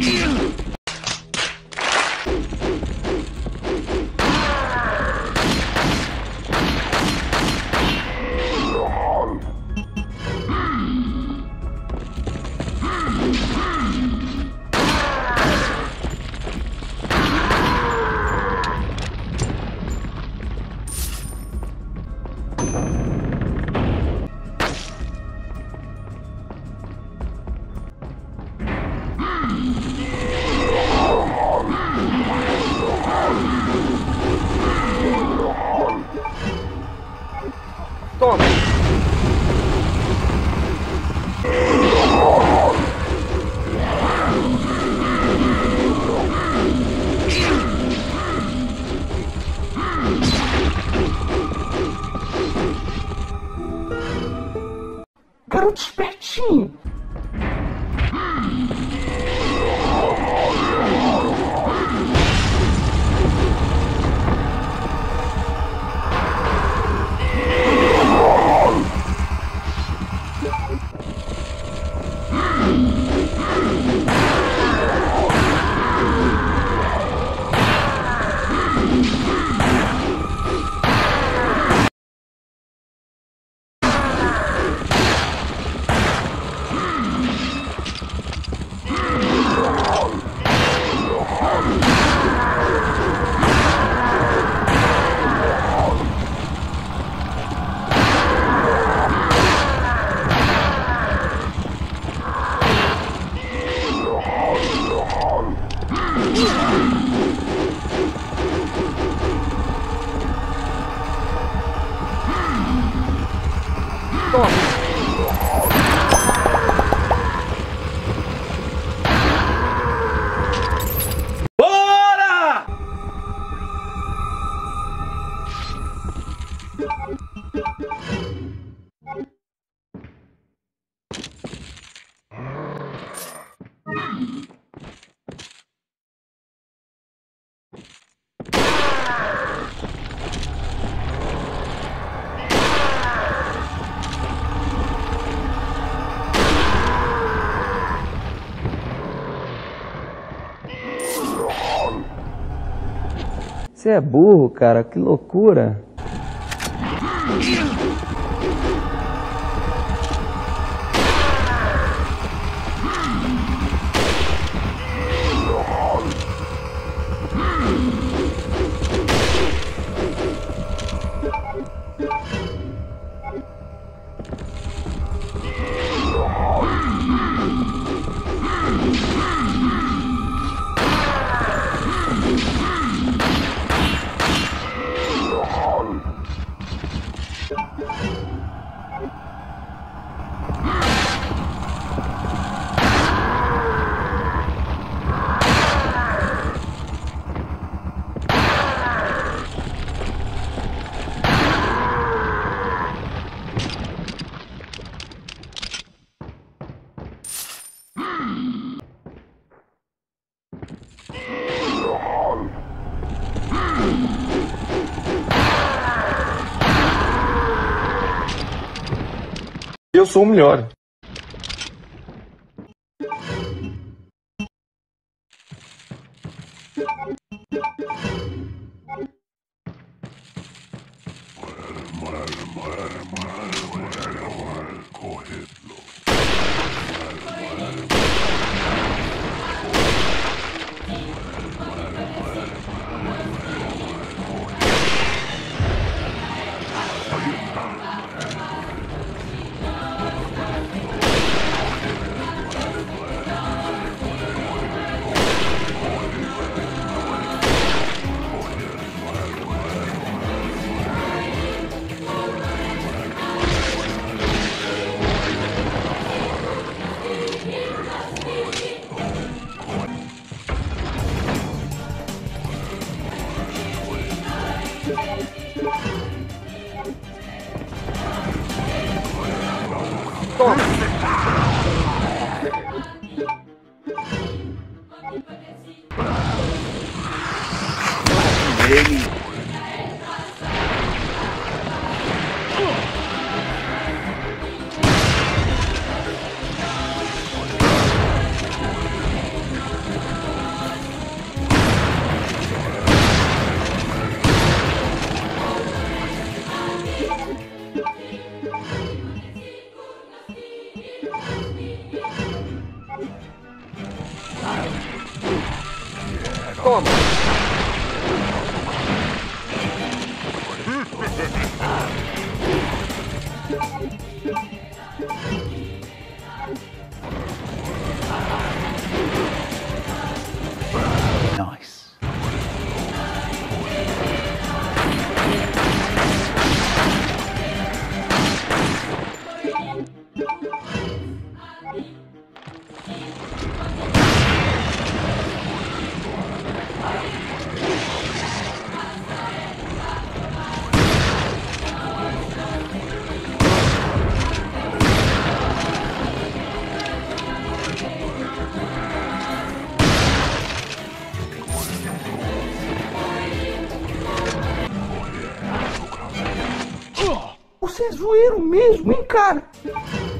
Turkey. Você é burro, cara, que loucura. Eu sou o melhor! ハハハハ! Como? Você é zoeiro mesmo, hein, cara? Uhul!